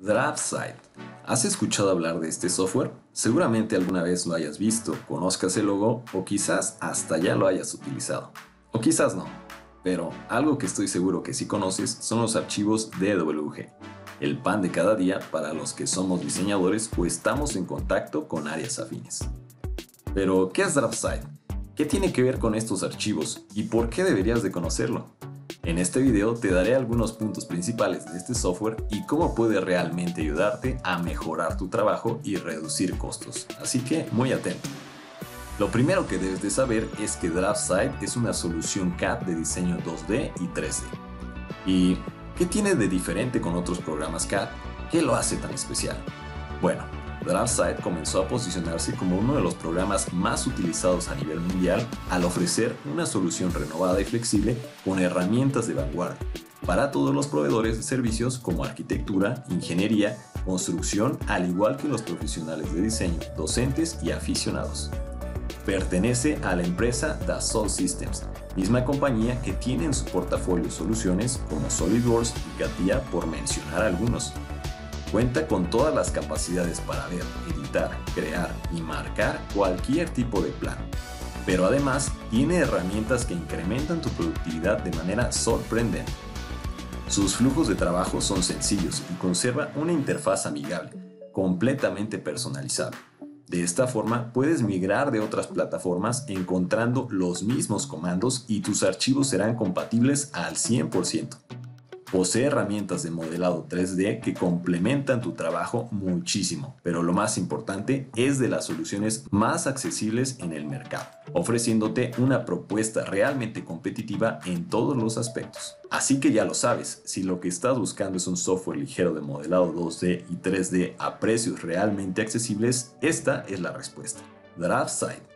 DraftSide. ¿Has escuchado hablar de este software? Seguramente alguna vez lo hayas visto, conozcas el logo o quizás hasta ya lo hayas utilizado. O quizás no. Pero algo que estoy seguro que sí conoces son los archivos DWG, el pan de cada día para los que somos diseñadores o estamos en contacto con áreas afines. Pero, ¿qué es DraftSide? ¿Qué tiene que ver con estos archivos y por qué deberías de conocerlo? En este video te daré algunos puntos principales de este software y cómo puede realmente ayudarte a mejorar tu trabajo y reducir costos, así que muy atento. Lo primero que debes de saber es que DraftSide es una solución CAD de diseño 2D y 3D. ¿Y qué tiene de diferente con otros programas CAD? ¿Qué lo hace tan especial? Bueno, DraftSide comenzó a posicionarse como uno de los programas más utilizados a nivel mundial al ofrecer una solución renovada y flexible con herramientas de vanguardia para todos los proveedores de servicios como arquitectura, ingeniería, construcción, al igual que los profesionales de diseño, docentes y aficionados. Pertenece a la empresa Dassault Systems, misma compañía que tiene en su portafolio soluciones como SolidWorks y CATIA por mencionar algunos. Cuenta con todas las capacidades para ver, editar, crear y marcar cualquier tipo de plano. Pero además tiene herramientas que incrementan tu productividad de manera sorprendente. Sus flujos de trabajo son sencillos y conserva una interfaz amigable, completamente personalizable. De esta forma puedes migrar de otras plataformas encontrando los mismos comandos y tus archivos serán compatibles al 100%. Posee herramientas de modelado 3D que complementan tu trabajo muchísimo, pero lo más importante es de las soluciones más accesibles en el mercado, ofreciéndote una propuesta realmente competitiva en todos los aspectos. Así que ya lo sabes, si lo que estás buscando es un software ligero de modelado 2D y 3D a precios realmente accesibles, esta es la respuesta. DraftSide